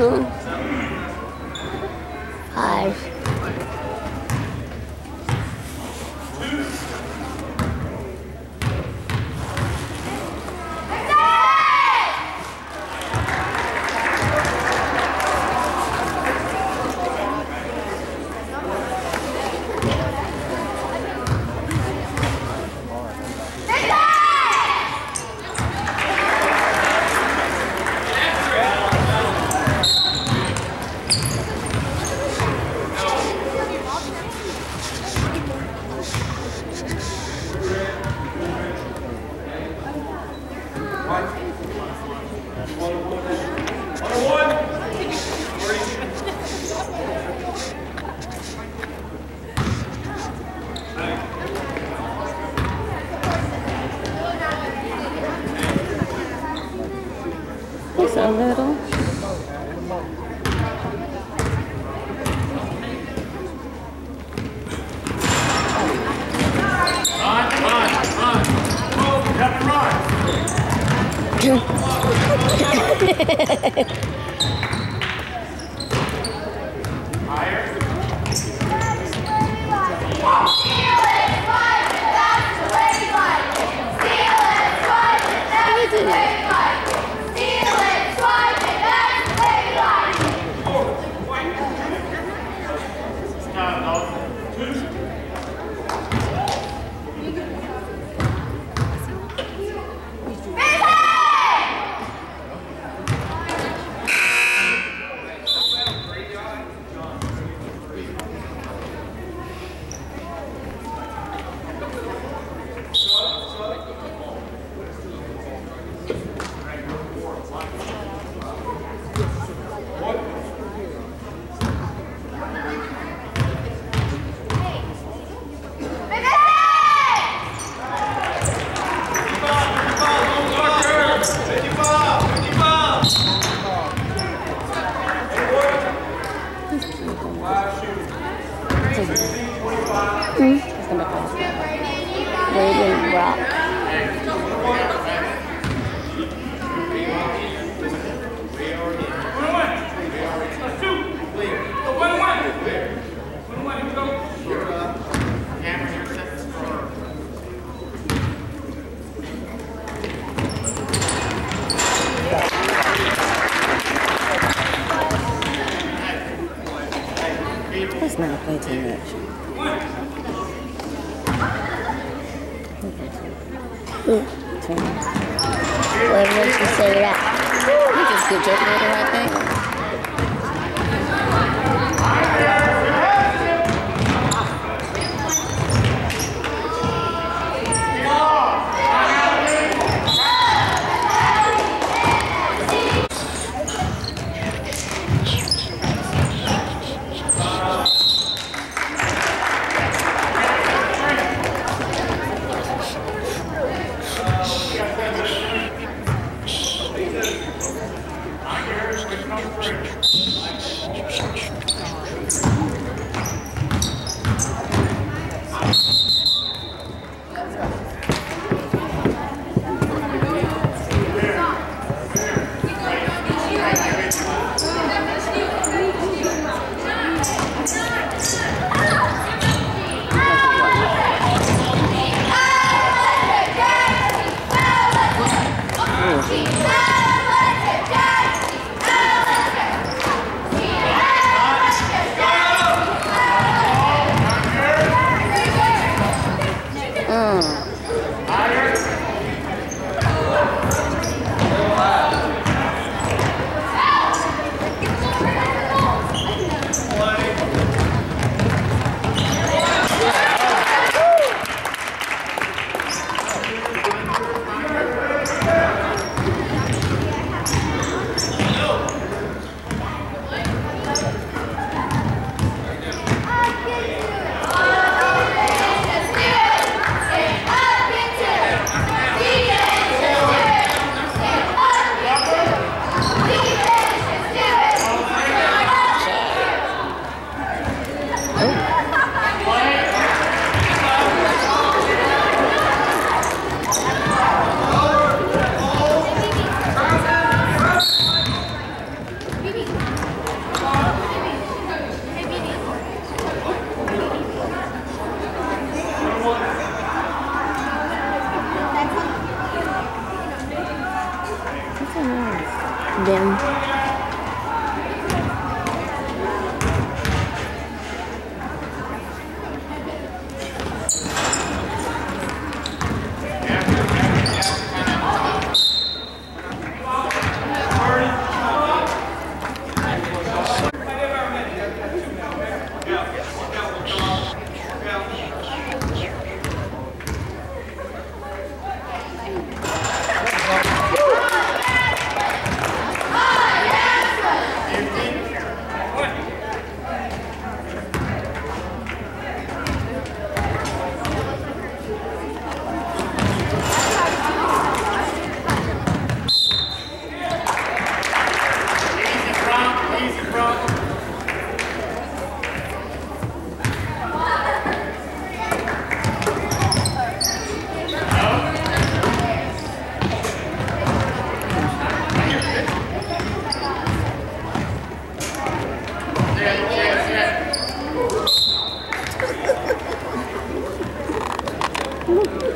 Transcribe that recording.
嗯。Just Thank you. Radiant Rock. Let's not play too much. What makes you say that? You just good joke later, I think. Yes. Then Look.